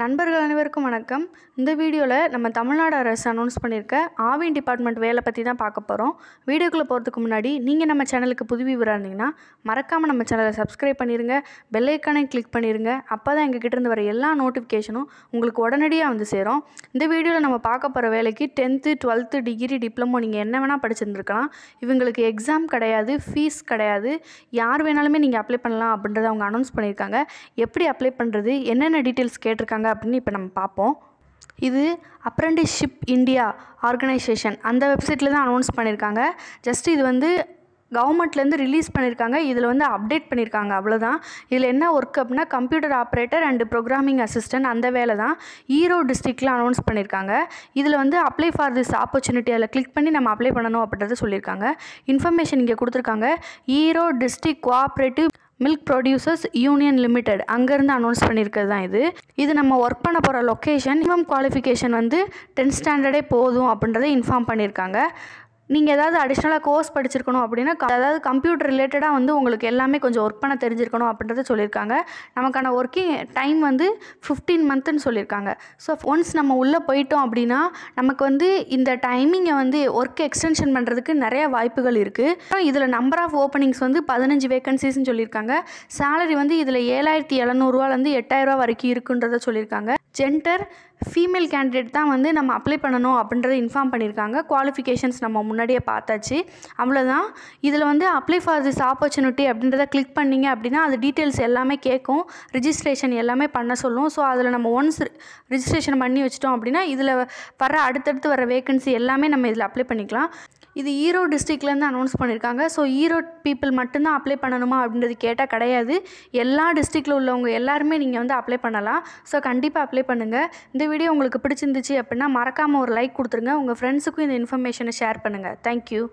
நண்பர்கள் அனைவருக்கும் வணக்கம். இந்த வீடியோவில் நம்ம தமிழ்நாடு அரசு அனௌன்ஸ் பண்ணியிருக்க ஆவின் டிபார்ட்மெண்ட் வேலை பற்றி தான் பார்க்க போகிறோம் வீடியோக்குள்ளே போகிறதுக்கு முன்னாடி நீங்கள் நம்ம சேனலுக்கு புது விவரம் இருந்தீங்கன்னா மறக்காமல் நம்ம சேனலை சப்ஸ்கிரைப் பண்ணிடுங்க பெல்லைக்கானே கிளிக் பண்ணிடுங்க அப்போ தான் எங்கள் கிட்டேருந்து வர எல்லா நோட்டிஃபிகேஷனும் உங்களுக்கு உடனடியாக வந்து சேரும். இந்த வீடியோவில் நம்ம பார்க்க போகிற வேலைக்கு டென்த்து டுவெல்த்து டிகிரி டிப்ளமோ நீங்கள் என்ன வேணால் படிச்சிருந்துருக்கலாம். இவங்களுக்கு எக்ஸாம் கிடையாது ஃபீஸ் கிடையாது. யார் வேணாலுமே நீங்கள் அப்ளை பண்ணலாம் அப்படின்றத அவங்க அனௌன்ஸ் பண்ணியிருக்காங்க எப்படி அப்ளை பண்ணுறது என்னென்ன டீட்டெயில்ஸ் கேட்டிருக்காங்க அப்படின்னு இப்போ நம்ம பார்ப்போம். இது அப்ரெண்டிஸ்ஷிப் இந்தியா ஆர்கனைசேஷன் அந்த வெப்சைட்டில் தான் அனௌன்ஸ் பண்ணியிருக்காங்க. ஜஸ்ட் இது வந்து கவர்மெண்ட்லேருந்து ரிலீஸ் பண்ணியிருக்காங்க. இதில் வந்து அப்டேட் பண்ணியிருக்காங்க. அவ்வளோதான் இதில் என்ன ஒர்க் அப்படின்னா computer operator and programming assistant அந்த வேலை தான். ஈரோ டிஸ்ட்ரிக்டில் அனௌன்ஸ் பண்ணியிருக்காங்க. இதில் வந்து அப்ளை ஃபார் திஸ் ஆப்பர்ச்சுனிட்டி அதில் கிளிக் பண்ணி நம்ம அப்ளை பண்ணணும் அப்படின்றத சொல்லியிருக்காங்க. இன்ஃபர்மேஷன் இங்கே கொடுத்துருக்காங்க. Erode district cooperative milk producers union limited அங்கேருந்து அனௌன்ஸ் பண்ணியிருக்கிறது தான் இது. இது நம்ம ஒர்க் பண்ண போகிற லொக்கேஷன் மினிமம் குவாலிஃபிகேஷன் வந்து டென்த் ஸ்டாண்டர்டே போதும் அப்படின்றத இன்ஃபார்ம் பண்ணியிருக்காங்க. நீங்கள் ஏதாவது அடிஷ்னலாக கோர்ஸ் படிச்சிருக்கணும் அப்படின்னா க- அதாவது கம்ப்யூட்டர் ரிலேட்டடாக வந்து உங்களுக்கு எல்லாமே கொஞ்சம் ஒர்க் பண்ண தெரிஞ்சிருக்கணும் அப்படின்றத சொல்லியிருக்காங்க. நமக்கான ஒர்க்கிங் டைம் வந்து ஃபிஃப்டீன் மந்த்துன்னு சொல்லியிருக்காங்க. ஸோ ஒன்ஸ் நம்ம உள்ளே போயிட்டோம் அப்படின்னா நமக்கு வந்து இந்த டைமிங்கை வந்து ஒர்க் எக்ஸ்டென்ஷன் பண்ணுறதுக்கு நிறைய வாய்ப்புகள் இருக்குது இதில் நம்பர் ஆஃப் ஓப்பனிங்ஸ் வந்து பதினஞ்சு வேகன்சிஸ்னு சொல்லியிருக்காங்க. சேலரி வந்து இதில் ஏழாயிரத்தி எழுநூறுவாலேருந்து எட்டாயிரரூவா வரைக்கும் இருக்குன்றத சொல்லியிருக்காங்க. ஜென்டர் ஃபீமேல் கேண்டிடேட் தான் வந்து நம்ம அப்ளை பண்ணணும் அப்படின்றத இன்ஃபார்ம் பண்ணியிருக்காங்க. குவாலிஃபிகேஷன்ஸ் நம்ம முன்னாடியே பார்த்தாச்சு. அவ்வளோதான் இதில் வந்து அப்ளை ஃபார் திஸ் ஆப்பர்ச்சுனிட்டி அப்படின்றத கிளிக் பண்ணிங்க அப்படின்னா அது டீட்டெயில்ஸ் எல்லாமே கேட்கும். ரிஜிஸ்ட்ரேஷன் எல்லாமே பண்ண சொல்லும். ஸோ அதில் நம்ம ஒன்ஸ் ரிஜிஸ்ட்ரேஷன் பண்ணி வச்சிட்டோம் அப்படின்னா இதில் வர அடுத்தடுத்து வர வேகன்சி எல்லாமே நம்ம இதில் அப்ளை பண்ணிக்கலாம். இது ஈரோடு டிஸ்ட்ரிக்ட்லேருந்து அனௌன்ஸ் பண்ணியிருக்காங்க ஸோ ஈரோடு பீப்புள் மட்டும்தான் அப்ளை பண்ணணுமா அப்படின்றது கேட்டால் கிடையாது. எல்லா டிஸ்ட்ரிக்டில் உள்ளவங்க எல்லாருமே நீங்கள் வந்து அப்ளை பண்ணலாம். ஸோ கண்டிப்பாக அப்ளை பண்ணுங்கள் இந்த வீடியோ உங்களுக்கு பிடிச்சிருந்துச்சு அப்படின்னா மறக்காமல் ஒரு லைக் கொடுத்துருங்க. உங்கள் ஃப்ரெண்ட்ஸுக்கும் இந்த இன்ஃபர்மேஷனை ஷேர் பண்ணுங்கள் Thank you.